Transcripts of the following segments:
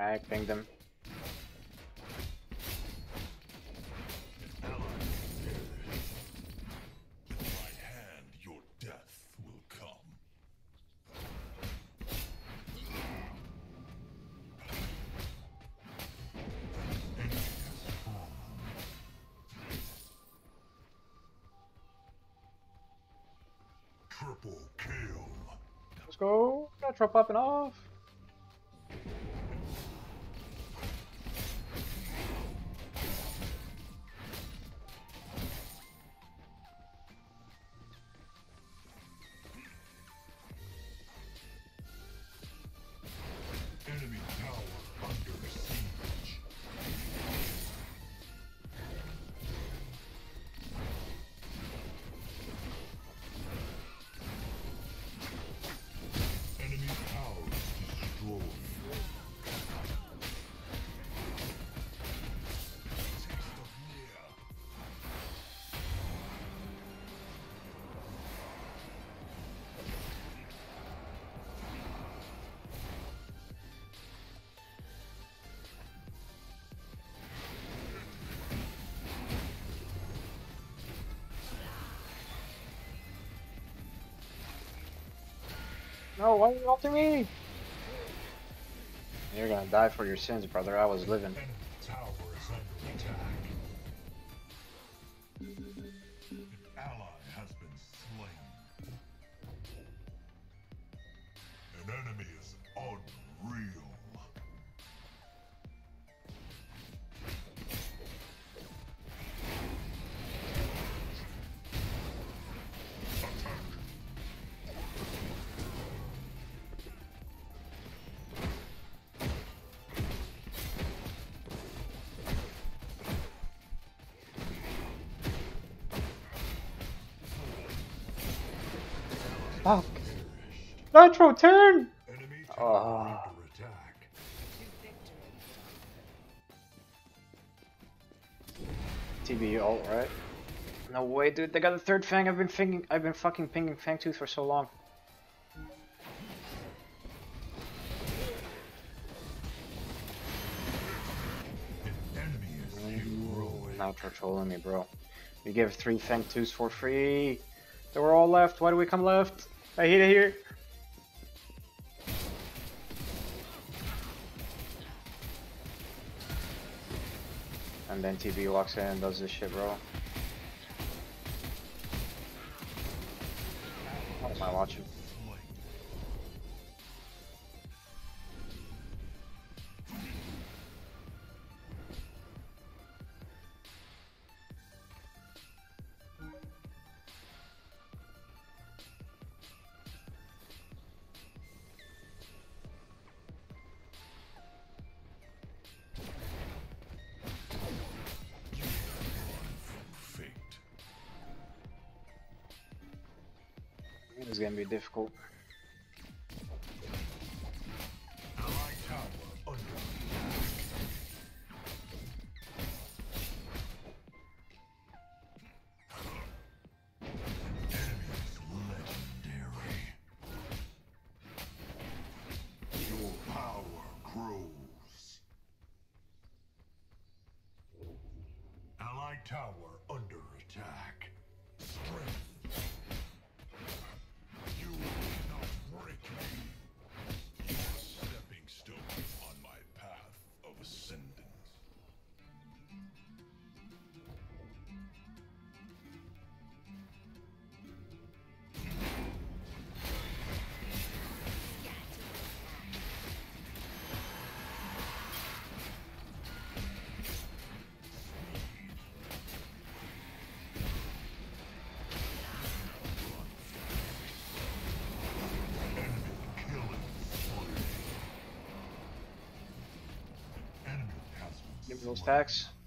I pinged him. my hand, your death will come. Triple kill. Let's go. Nitro popping off. No, why are you ulting me? You're gonna die for your sins, brother. I was living. Fuck. Nitro, turn! Ah. TB ult, right? No way, dude. They got a third Fang. I've been thinking. I've been fucking pinging Fangtooth for so long. Heroic. Nitro trolling me, bro. We give three Fangtooths for free. They were all left. Why do we come left? I hit it here. And then TB walks in and does this shit, bro. What am I watching? Gonna be difficult. Give me those slain.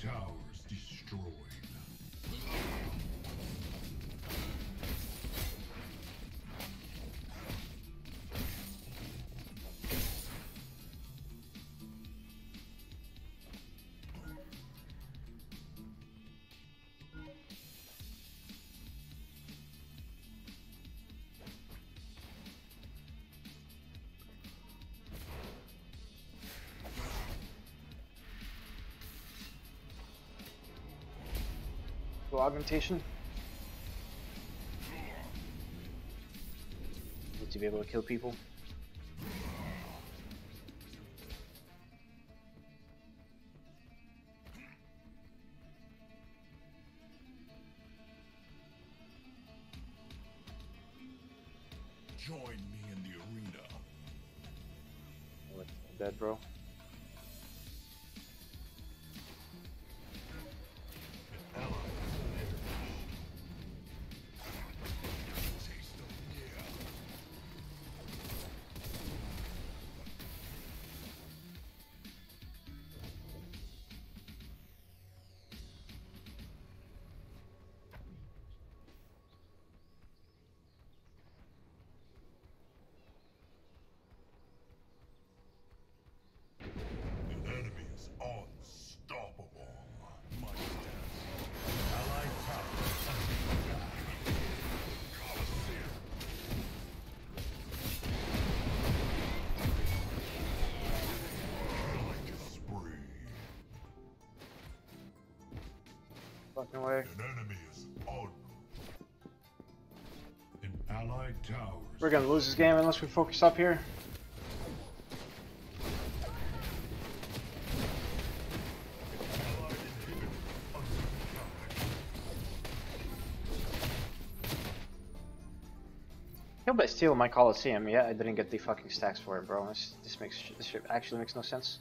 Towers destroyed. Go augmentation. Need you be able to kill people. Fucking way. An enemy is on. An allied tower. We're gonna lose this game unless we focus up here. Allied inhibitor under. Killed by steal my Coliseum. Yeah, I didn't get the fucking stacks for it, bro. This, this makes this shit actually makes no sense.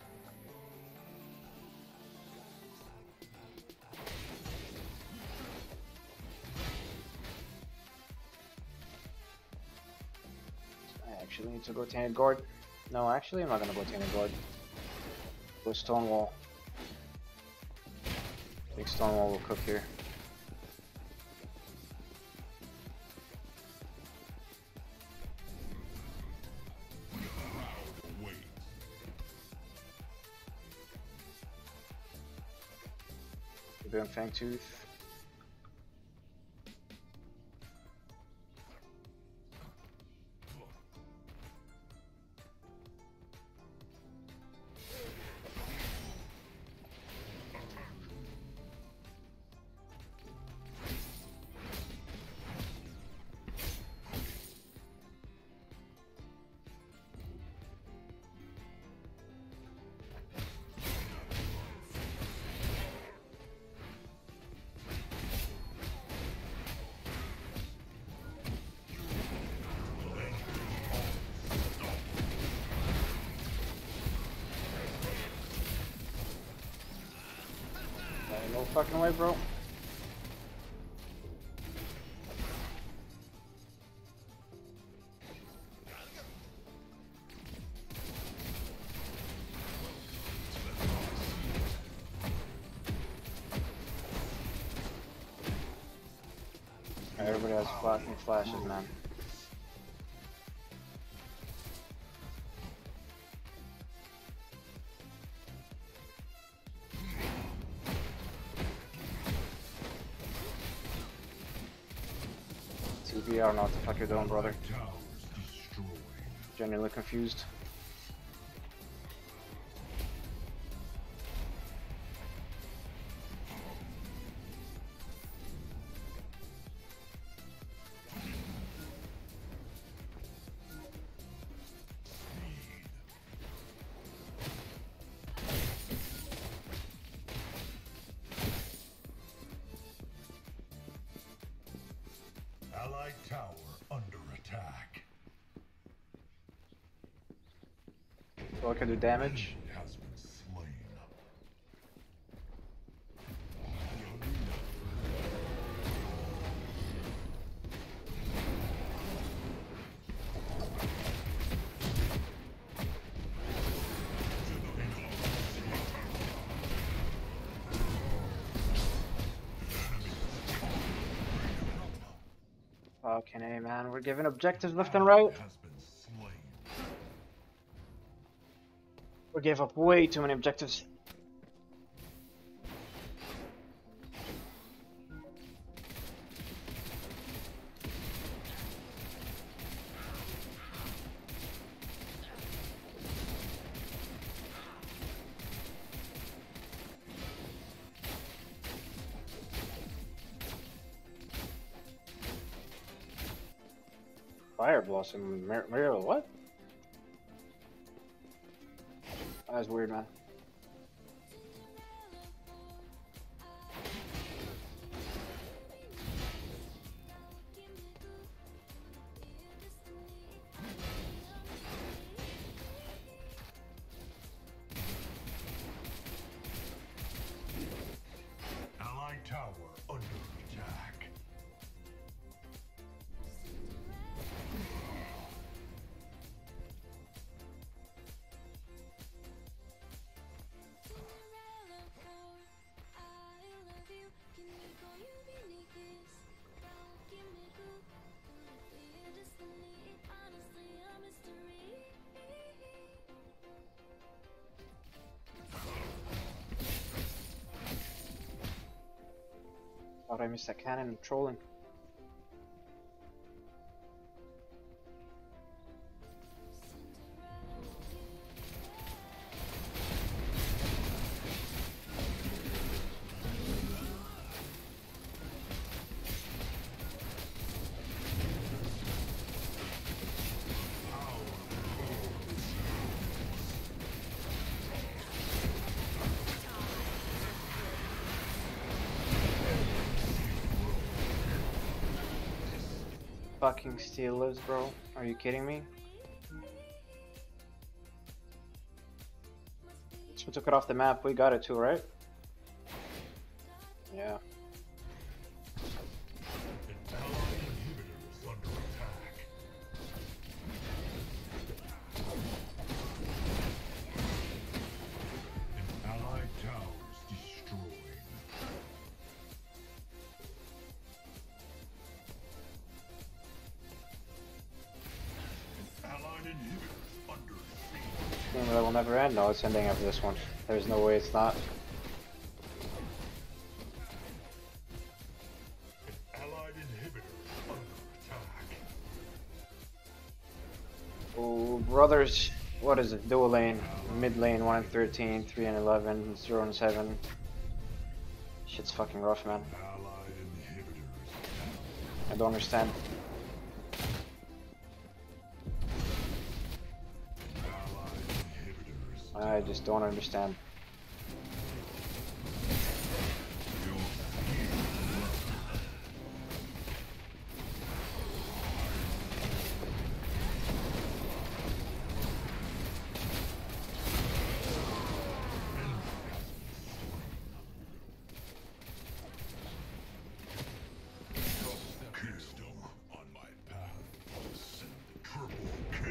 Actually need to go Tainted Guard. No, actually, I'm not gonna go Tainted Guard. Go Stonewall. Big Stonewall will cook here. Fangtooth. Fucking way, bro. Everybody has fucking flashes, man. TB, I don't know what the fuck you're doing, brother. Allied towers destroyed. Genuinely confused. Tower under attack. So I can do damage. Giving objectives left and right. We gave up way too many objectives. Blossom, Mar Mario, what? That was weird, man. Missed that cannon and trolling. Fucking Steelers, bro. Are you kidding me? We took it off the map. We got it too, right? Never end. No, it's ending after this one. There's no way it's not. Allied inhibitor under attack. Oh, brothers. What is it? Dual lane. Mid lane 1 and 13, 3 and 11, 0 and 7. Shit's fucking rough, man. I don't understand. Just don't understand.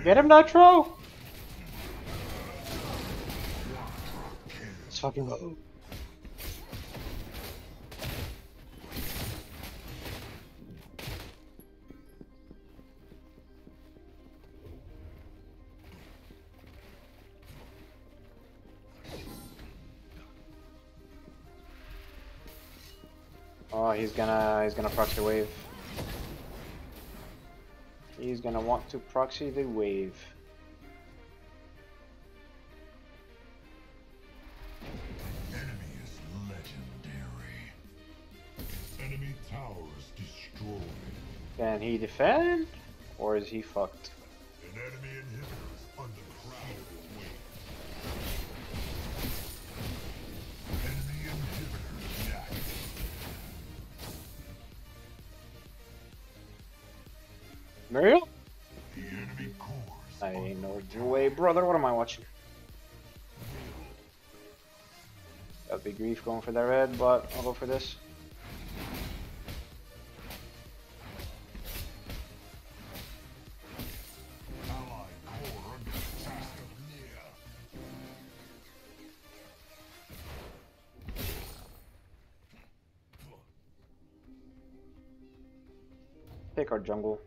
Get him, Nitro! Fucking low. Oh, he's gonna he's gonna proxy wave. He's gonna want to proxy the wave. Towers destroyed. Can he defend? Or is he fucked? An enemy inhibitor is under crowded wave. Enemy inhibitor. Muriel? The enemy cores I ain't no way, brother. What am I watching? That'd be grief going for the red, but I'll go for this. Take our jungle.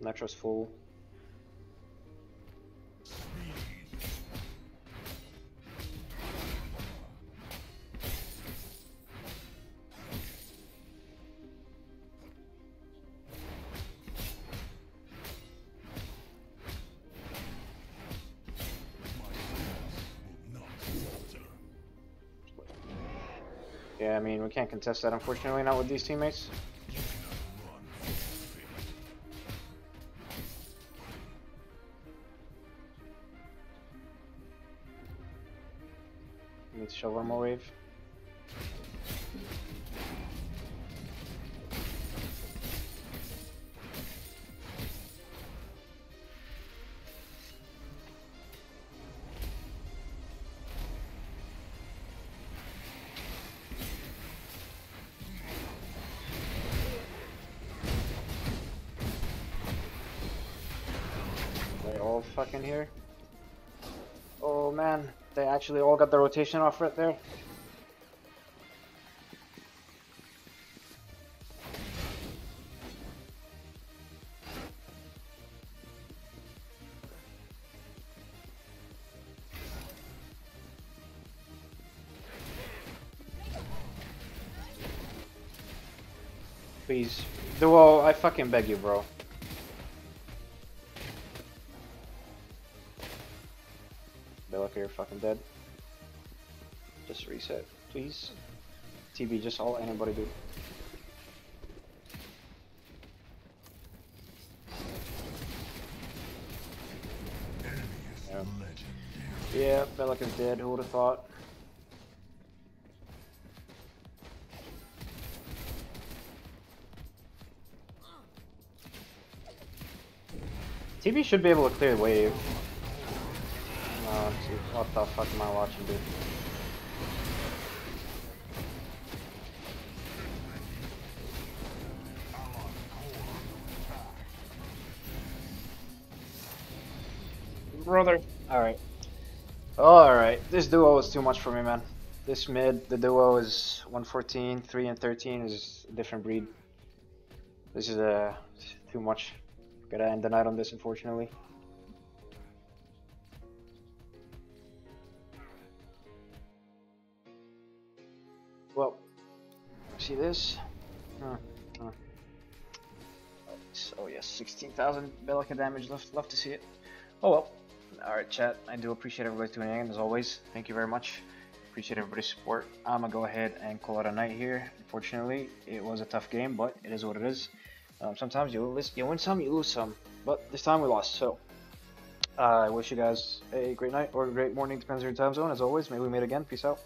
Nitro's full. Yeah, I mean, we can't contest that, unfortunately, not with these teammates. Fucking here. Oh man, they actually all got the rotation off right there. Please. Duo, I fucking beg you, bro. Bellic, you're fucking dead. Just reset, please. TB, just all anybody do. Yeah. Yeah, Bellic is dead, who would have thought? TB should be able to clear the wave. No, dude, what the fuck am I watching, dude? Brother. Alright. Alright, this duo is too much for me, man. This mid, the duo is 114, 3 and 13 is a different breed. This is uh, too much. Gotta end the night on this, unfortunately. Well, see this? Huh, huh. Oh yes, 16,000 Belica damage left. Love to see it. Oh well. Alright, chat. I do appreciate everybody tuning in as always. Thank you very much. Appreciate everybody's support. I'm gonna go ahead and call it a night here. Unfortunately, it was a tough game, but it is what it is. Um, sometimes you lose, you win some, you lose some, but this time we lost. So uh, I wish you guys a great night or a great morning, depends on your time zone. As always, maybe we meet again. Peace out.